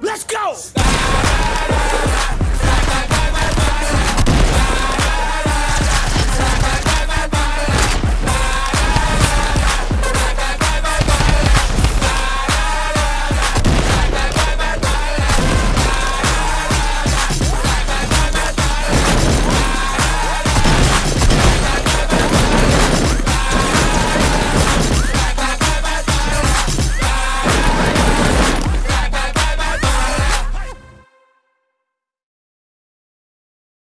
Let's go!